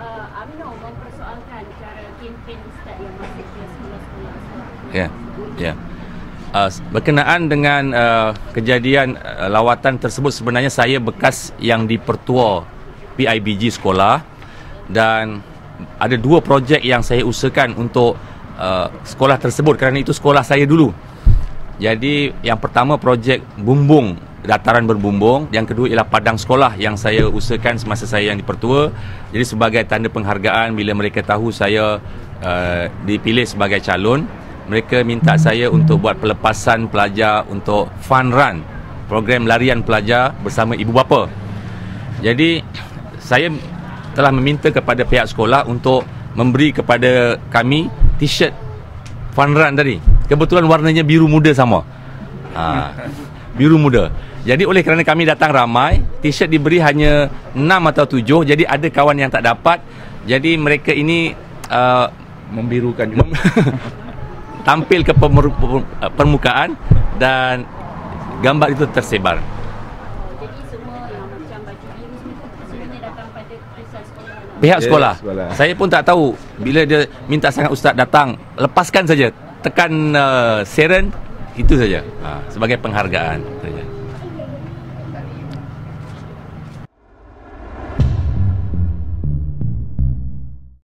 uh, UMNO mempersoalkan cara kempen Ustaz yang masuk ke sekolah-sekolah. Ya. Ya. Uh, berkenaan dengan uh, kejadian uh, lawatan tersebut sebenarnya saya bekas yang dipertua PIBG sekolah dan ada dua projek yang saya usahakan untuk uh, sekolah tersebut kerana itu sekolah saya dulu. Jadi yang pertama projek bumbung dataran berbumbung, yang kedua ialah padang sekolah yang saya usahakan semasa saya yang dipertua. Jadi sebagai tanda penghargaan bila mereka tahu saya uh, dipilih sebagai calon, mereka minta saya untuk buat pelepasan pelajar untuk fun run, program larian pelajar bersama ibu bapa. Jadi saya telah meminta kepada pihak sekolah untuk memberi kepada kami t-shirt fun run tadi. Kebetulan warnanya biru muda sama. Ha, biru muda. Jadi oleh kerana kami datang ramai, t-shirt diberi hanya 6 atau 7. Jadi ada kawan yang tak dapat. Jadi mereka ini uh, Membirukan juga. mem- tampil ke pemer- permukaan dan gambar itu tersebar. Jadi semua yang macam baju biru semua tu sebenarnya datang pada pusat sekolah. lah. Pihak sekolah. sekolah. Saya pun tak tahu bila dia minta sangat ustaz datang, lepaskan saja. Tekan uh, siren itu saja. Ha, sebagai penghargaan saja.